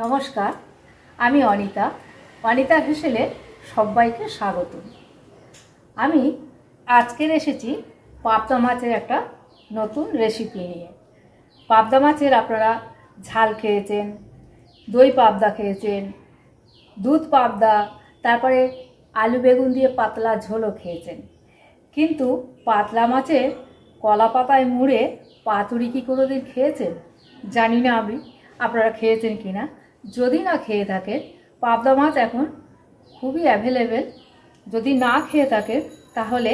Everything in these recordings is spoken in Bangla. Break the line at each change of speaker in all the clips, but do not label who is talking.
নমস্কার, আমি অনিতা। অনিতা হেসেলে সবাইকে স্বাগত। আমি আজকের এসেছি পাবদা মাছের একটা নতুন রেসিপি নিয়ে। পাবদা মাছের আপনারা ঝাল খেয়েছেন, দই পাবদা খেয়েছেন, দুধ পাবদা, তারপরে আলু বেগুন দিয়ে পাতলা ঝোলও খেয়েছেন। কিন্তু পাতলা মাছের কলা পাতায় মুড়ে পাতুরি কি কোনোদিন খেয়েছেন? জানি না আমি, আপনারা খেয়েছেন কি না যদি না খেয়ে থাকে, পাবদা মাছ এখন খুবই অ্যাভেলেবেল যদি না খেয়ে থাকে, তাহলে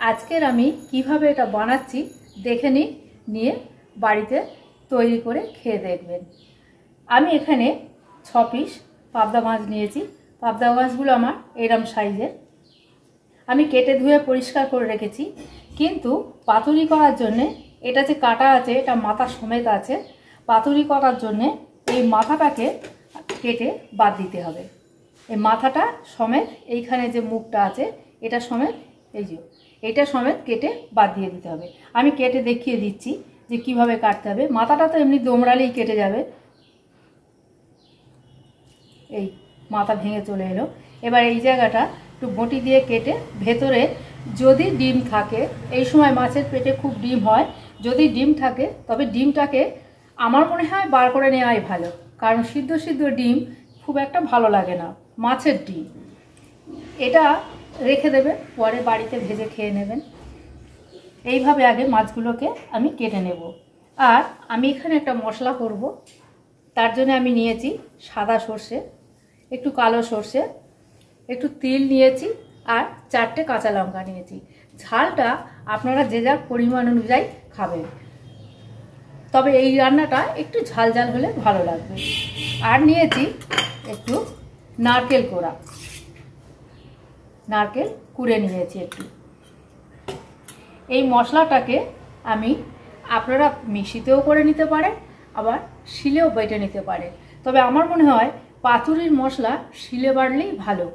আজকের আমি কীভাবে এটা বানাচ্ছি, দেখে নিই নিয়ে বাড়িতে তৈরি করে খেয়ে দেখবেন। আমি এখানে ছ পিস পাবদা মাছ নিয়েছি। পাবদা মাছগুলো আমার এরম সাইজের আমি কেটে ধুয়ে পরিষ্কার করে রেখেছি। কিন্তু পাতুরি করার জন্যে, এটা যে কাটা আছে, এটা মাথা সমেত আছে, পাতুরি করার জন্যে এই মাথাটাকে কেটে বাদ দিতে হবে। এই মাথাটা সমেত এইখানে যে মুখটা আছে, এটা সমেত এই যে, এটা সমেত কেটে বাদ দিয়ে দিতে হবে। আমি কেটে দেখিয়ে দিচ্ছি যে কীভাবে কাটতে হবে। মাথাটা তো এমনি দোমড়ালেই কেটে যাবে। এই মাথা ভেঙে চলে এলো। এবার এই জায়গাটা একটু বটি দিয়ে কেটে ভেতরে যদি ডিম থাকে, এই সময় মাছের পেটে খুব ডিম হয়, যদি ডিম থাকে, তবে ডিমটাকে আমার মনে হয় বার করে নেওয়াই ভালো। কারণ সিদ্ধ সিদ্ধ ডিম খুব একটা ভালো লাগে না। মাছের ডিম। এটা রেখে দেবে, পরে বাড়িতে ভেজে খেয়ে নেবেন। এইভাবে আগে মাছগুলোকে আমি কেটে নেব। আর আমি এখানে একটা মশলা করব। তার জন্য আমি নিয়েছি সাদা সর্ষে, একটু কালো সর্ষে, একটু তিল নিয়েছি আর চারটে কাঁচা লঙ্কা নিয়েছি। ঝালটা আপনারা যে যার পরিমাণ অনুযায়ী খাবেন। তবে এই রান্নাটা একটু ঝাল ঝাল হলে ভালো লাগবে। আর নিয়েছি একটু নারকেল কোড়া। নারকেল কুড়ে নিয়েছি একটু। এই মশলাটাকে আমি আপনারা মিশিতেও করে নিতে পারেন, আবার শিলেও বেটে নিতে পারেন। তবে আমার মনে হয় পাতুরির মশলা শিলে বাড়লেই ভালো।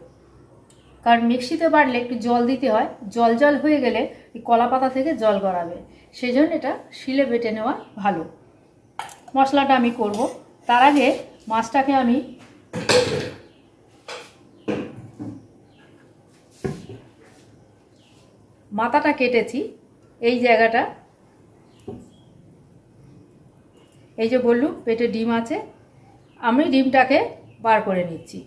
কারণ মিক্সিতে বাড়লে একটু জল দিতে হয়, জল জল হয়ে গেলে কলা পাতা থেকে জল গড়াবে। সেই জন্য এটা শিলে বেটে নেওয়া ভালো। মশলাটা আমি করব। তার আগে মাছটাকে আমি মাথাটা কেটেছি। এই জায়গাটা এই যে বললুম, পেটে ডিম আছে। আমি ডিমটাকে বার করে নিচ্ছি।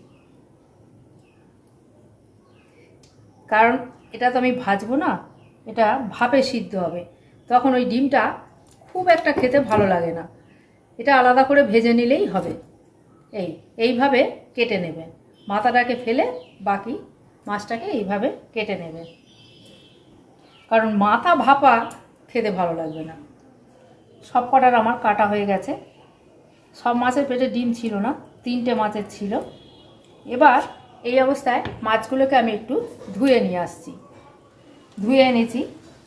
কারণ এটা তো আমি ভাজবো না, এটা ভাপে সিদ্ধ হবে। তখন ওই ডিমটা খুব একটা খেতে ভালো লাগে না। এটা আলাদা করে ভেজে নিলেই হবে। এই, এইভাবে কেটে নেবেন মাথাটাকে ফেলে বাকি মাছটাকে এইভাবে কেটে নেবেন কারণ মাথা ভাপা খেতে ভালো লাগবে না। সব কটার আমার কাটা হয়ে গেছে। সব মাছের পেটে ডিম ছিল না, তিনটে মাছের ছিল। এবার এই অবস্থায় মাছগুলোকে আমি একটু ধুয়ে নিয়ে আসছি। ধুয়ে এনেছি।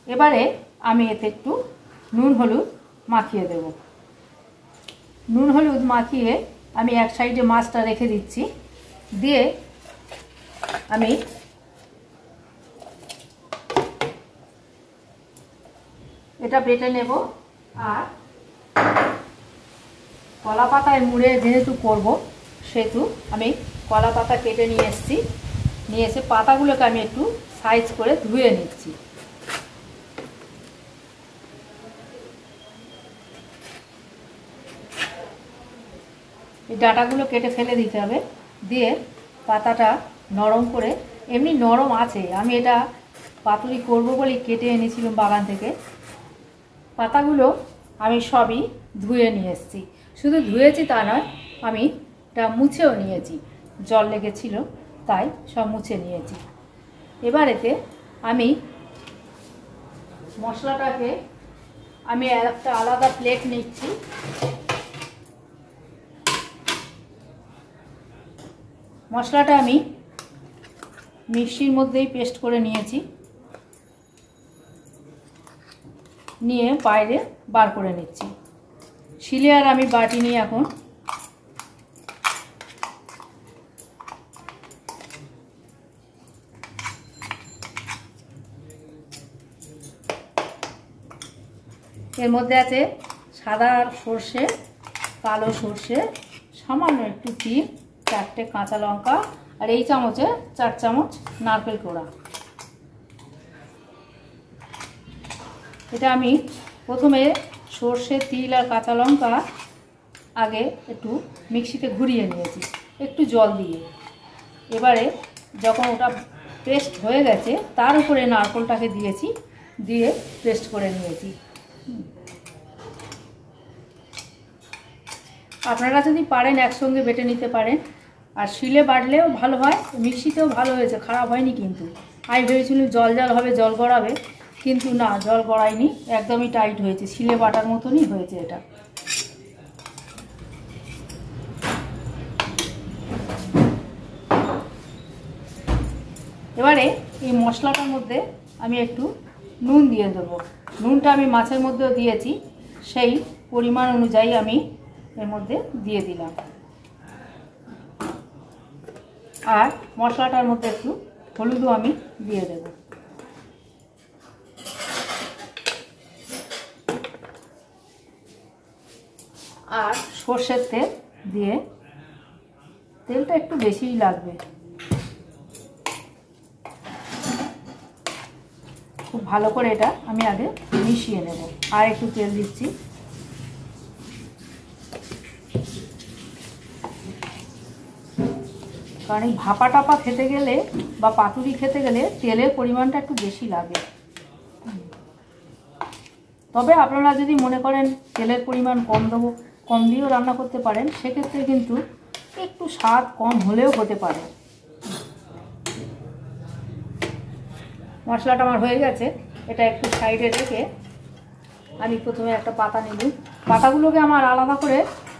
এবারে আমি এতে একটু নুন, হলুদ মাখিয়ে দেব। নুন, হলুদ মাখিয়ে আমি এক সাইডে মাছটা রেখে দিচ্ছি। দিয়ে আমি এটা বেটে নেব আর কলা পাতায় মুড়ে যেহেতু করব, সেহেতু আমি কলা পাতা কেটে নিয়ে এসেছি। নিয়ে এসে পাতাগুলোকে আমি একটু সাইজ করে ধুয়ে নিচ্ছি। এই ডাটাগুলো কেটে ফেলে দিতে হবে। দিয়ে পাতাটা নরম করে, এমনি নরম আছে, আমি এটা পাতুরি করব বলেই কেটে এনেছিলাম বাগান থেকে। পাতাগুলো আমি সবই ধুয়ে নিয়ে এসেছি। শুধু ধুয়েছি তা নয়, আমি এটা মুছেও নিয়েছি। জল লেগেছিল, তাই সব মুছে নিয়েছি। এবার এতে আমি মশলাটাকে, আমি একটা আলাদা প্লেট নিচ্ছি। মশলাটা আমি মিক্সির মধ্যেই পেস্ট করে নিয়েছি। নিয়ে বাইরে বার করে নিচ্ছি। শিলে আর আমি বাটি নিয়ে এখন এর মধ্যে আছে সাদা সর্ষে, কালো সর্ষে, সামান্য একটু তিল চারটে কাঁচা লঙ্কা আর এই চামচে চার চামচ নারকেল কোড়া। এটা আমি প্রথমে সর্ষে, তিল আর কাঁচা লঙ্কা আগে একটু মিক্সিতে ঘুরিয়ে নিয়েছি, একটু জল দিয়ে। এবারে যখন ওটা পেস্ট হয়ে গেছে, তার উপরে নারকোলটাকে দিয়েছি, দিয়ে পেস্ট করে নিয়েছি। আপনারা যদি পারেন একসঙ্গে বেটে নিতে পারেন। আর শিলে বাটলেও ভালো হয়, মিক্সিতেও ভালো হয়েছে, খারাপ হয়নি কিন্তু। আমি ভেবেছিলাম জল জল হবে, জল গড়াবে, কিন্তু না, জল গড়ায়নি, একদমই টাইট হয়েছে, শিলে বাটার মতনই হয়েছে এটা। এবারে এই মশলাটার মধ্যে আমি একটু নুন দিয়ে দেবো। নুনটা আমি মাছের মধ্যেও দিয়েছি, সেই পরিমাণ অনুযায়ী আমি এর মধ্যে দিয়ে দিলাম। আর মশলাটার মধ্যে একটু হলুদও আমি দিয়ে দেব। আর সর্ষের তেল দিয়ে তেলটা একটু বেশিই লাগবে। খুব ভালো করে এটা আমি আগে মিশিয়ে নেব। আর একটু তেল দিচ্ছি। কারণ এই ভাপা টাপা খেতে গেলে বা পাতুরি খেতে গেলে তেলের পরিমাণটা একটু বেশি লাগে। তবে আপনারা যদি মনে করেন তেলের পরিমাণ কম দেবো, কম দিয়েও রান্না করতে পারেন, সেক্ষেত্রে কিন্তু একটু স্বাদ কম হলেও হতে পারে। মশলাটা আমার হয়ে গেছে, এটা একটু সাইডে রেখে আমি প্রথমে একটা পাতা নিলাম পাতাগুলোকে আমার আলাদা করে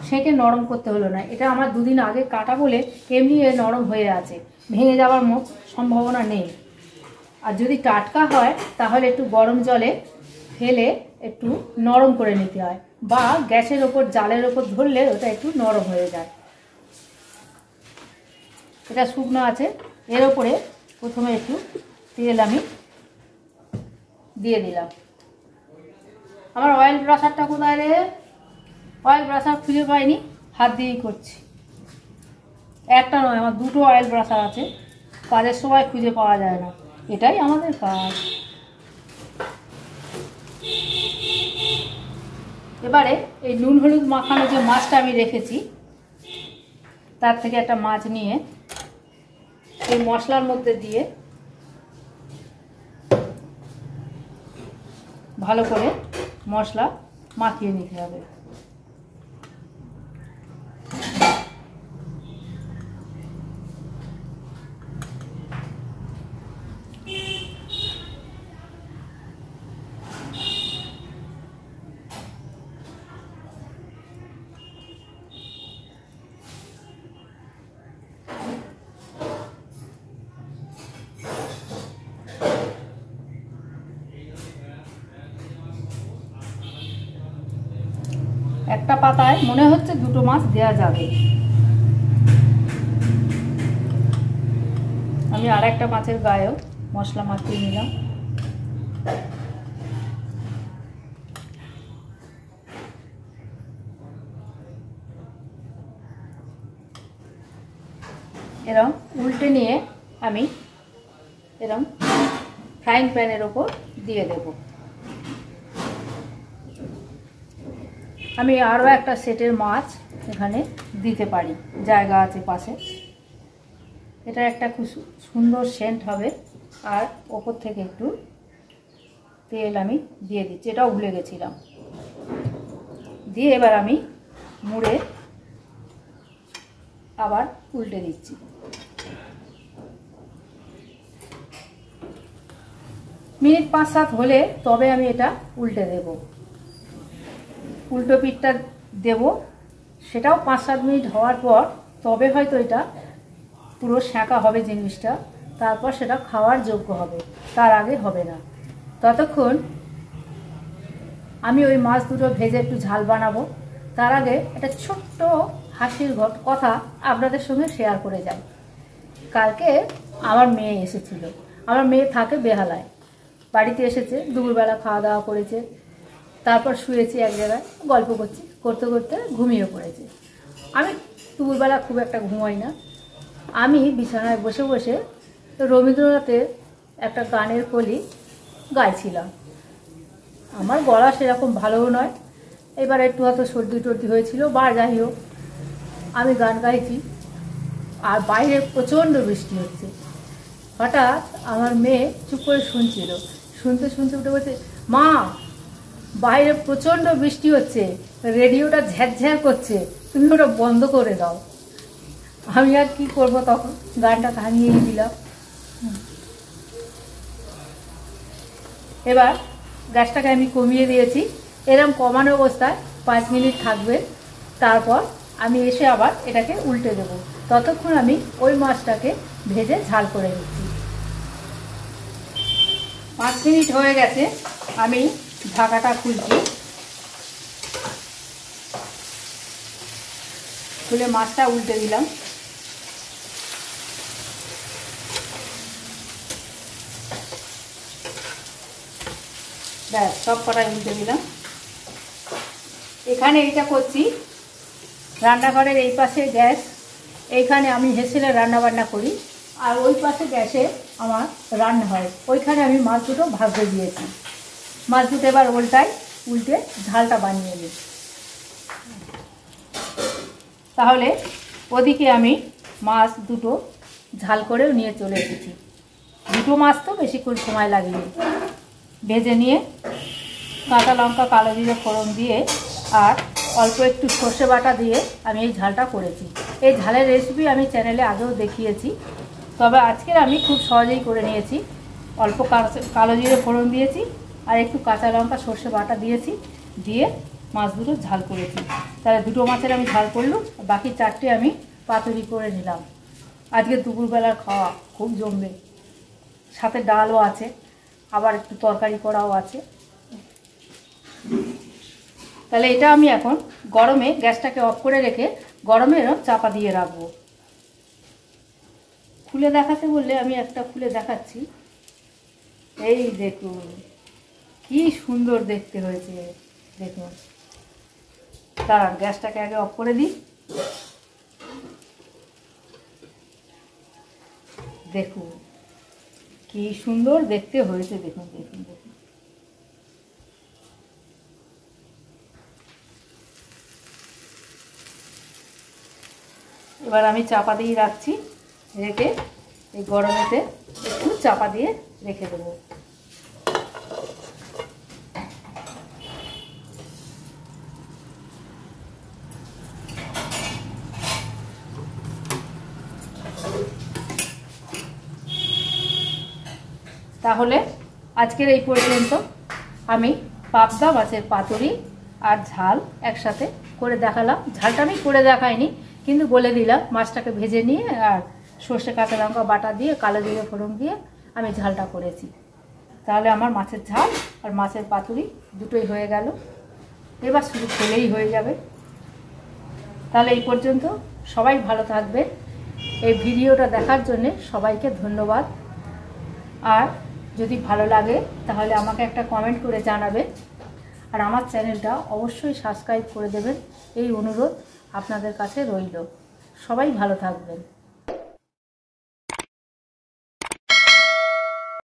সেঁকে নরম করতে হলো না। এটা আমার দুদিন আগে কাটা বলে এমনি নরম হয়ে আছে। ভেঙে যাওয়ার মত সম্ভাবনা নেই। আর যদি টাটকা হয়, তাহলে একটু গরম জলে ফেলে একটু নরম করে নিতে হয় বা গ্যাসের ওপর, জালের ওপর ধরলে ওটা একটু নরম হয়ে যায়। এটা শুকনো আছে। এর ওপরে প্রথমে একটু তেল আমি দিয়ে দিলাম। আমার অয়েল ব্রাশারটা কোথায় রে? অয়েল ব্রাশার খুঁজে পাইনি, হাত দিয়েই করছি। একটা নয়, আমার দুটো অয়েল ব্রাশার আছে, কাজের সময় খুঁজে পাওয়া যায় না। এটাই আমাদের কাজ। এবারে এই নুন হলুদ মাখানো যে মাছটা আমি রেখেছি, তার থেকে একটা মাছ নিয়ে এই মশলার মধ্যে দিয়ে ভালো করে মশলা মাখিয়ে নিতে হবে একটা পাতায় মনে হচ্ছে দুটো মাছ দেয়া যাবে। আমি আর একটা মাছের গায়েও মশলা মাখিয়ে নিলাম। এরম উল্টে নিয়ে আমি এরম ফ্রাইং প্যানের ওপর দিয়ে দেবো। আমি আরও একটা সেটের মাছ এখানে দিতে পারি। জায়গা আছে পাশে। এটা একটা খুব সুন্দর সেন্ট হবে। আর ওপর থেকে একটু তেল আমি দিয়ে দিচ্ছি। এটাও ভুলে গেছিলাম। দিয়ে এবার আমি মুড়ে আবার উল্টে দিচ্ছি। মিনিট পাঁচ সাত হলে তবে আমি এটা উল্টে দেবো। উল্টো পিঠটা দেব। সেটাও পাঁচ সাত মিনিট হওয়ার পর তবে হয়তো এটা পুরো শাঁকা হবে জিনিসটা, তারপর সেটা খাওয়ার যোগ্য হবে, তার আগে হবে না। ততক্ষণ আমি ওই মাছ দুটো ভেজে একটু ঝাল বানাবো। তার আগে একটা ছোট্ট হাসির ঘট, কথা আপনাদের সঙ্গে শেয়ার করে যাই। কালকে আমার মেয়ে এসেছিল। আমার মেয়ে থাকে বেহালায়। বাড়িতে এসেছে, দুপুরবেলা খাওয়া দাওয়া করেছে। তারপর শুয়েছি এক জায়গায়, গল্প করছি, করতে করতে ঘুমিয়ে পড়েছি। আমি দুপুরবেলা খুব একটা ঘুমাই না। আমি বিছানায় বসে বসে রবীন্দ্রনাথের একটা গানের কলি গাইছিলাম। আমার গলা সেরকম ভালোও নয়। এবার একটু হয়তো সর্দি টর্দি হয়েছিল, বা যাই হোক, আমি গান গাইছি। আর বাইরে প্রচণ্ড বৃষ্টি হচ্ছে। হঠাৎ আমার মেয়ে চুপ করে শুনছিল। শুনতে শুনতে উঠে বলছে, মা বাইরে প্রচণ্ড বৃষ্টি হচ্ছে, রেডিওটা ঝ্যাঁঝ্যাঁ করছে, তুমি ওটা বন্ধ করে দাও। আমি আর কি করব তখন? গানটা থামিয়েই দিলাম। এবার গ্যাসটাকে আমি কমিয়ে দিয়েছি। এরম কমানো অবস্থায় পাঁচ মিনিট থাকবে। তারপর আমি এসে আবার এটাকে উল্টে দেবো। ততক্ষণ আমি ওই মাছটাকে ভেজে ঝাল করে নিচ্ছি। পাঁচ মিনিট হয়ে গেছে। আমি ঢাকাটা খুলছি। খুলে মাছটা উল্টে দিলাম। ব্যাস, সব কটাই উল্টে দিলাম। এখানে এইটা করছি। রান্নাঘরের এই পাশে গ্যাস। এইখানে আমি হেসেলে রান্না বান্না করি। আর ওই পাশে গ্যাসে আমার রান্না হয়। ওইখানে আমি মাছ দুটো ভাজতে দিয়েছি। মাছ দুটো এবার উল্টাই উল্টে ঝালটা বানিয়ে নিই তাহলে ওদিকে আমি মাছ দুটো ঝাল করেও নিয়ে চলে এসেছি। দুটো মাছ তো বেশিক্ষণ সময় লাগেনি। ভেজে নিয়ে কাঁচা লঙ্কা, কালো জিরে, ফোড়ন দিয়ে আর অল্প একটু সর্ষে বাটা দিয়ে আমি এই ঝালটা করেছি। এই ঝালের রেসিপি আমি চ্যানেলে আগেও দেখিয়েছি। তবে আজকের আমি খুব সহজেই করে নিয়েছি। অল্প কালো জিরে, ফোড়ন দিয়েছি। আর একটু কাঁচা লঙ্কা, সর্ষে বাটা দিয়েছি, দিয়ে মাছ দুটো ঝাল করেছি। তাহলে দুটো মাছের আমি ঝাল করলাম বাকি চারটে আমি পাতুরি করে নিলাম। আজকে দুপুরবেলার খাওয়া, খুব জমবে। সাথে ডালও আছে, আবার একটু তরকারি করাও আছে। তাহলে এটা আমি এখন গরমে গ্যাসটাকে অফ করে রেখে গরমে এরকম চাপা দিয়ে রাখব। খুলে দেখাতে বললে আমি একটা খুলে দেখাচ্ছি। এই দেখুন। কি সুন্দর দেখতে হয়েছে, দেখুন। দাঁড়ান, গ্যাসটাকে আগে অফ করে দিই। দেখুন, কি সুন্দর দেখতে হয়েছে, দেখুন দেখুন দেখুন। এবার আমি চাপা দিয়ে রাখছি, রেখে এই গরমেতে একটু চাপা দিয়ে রেখে দেবো। তাহলে আজকের এই পর্যন্ত আমি পাবদা মাছের পাতুরি আর ঝাল একসাথে করে দেখালাম। ঝালটা আমি করে দেখাইনি, কিন্তু বলে দিলাম, মাছটাকে ভেজে নিয়ে আর সর্ষে কাঁচা লঙ্কা বাটা দিয়ে, কালো জিরে ফোড়ন দিয়ে আমি ঝালটা করেছি। তাহলে আমার মাছের ঝাল আর মাছের পাতুরি দুটোই হয়ে গেল। এবার শুধু খেলেই হয়ে যাবে। তাহলে এই পর্যন্ত সবাই ভালো থাকবে এই ভিডিওটা দেখার জন্যে সবাইকে ধন্যবাদ। আর যদি ভালো লাগে, তাহলে আমাকে একটা কমেন্ট করে জানাবেন। আর আমার চ্যানেলটা অবশ্যই সাবস্ক্রাইব করে দেবেন। এই অনুরোধ আপনাদের কাছে রইল। সবাই ভালো থাকবেন।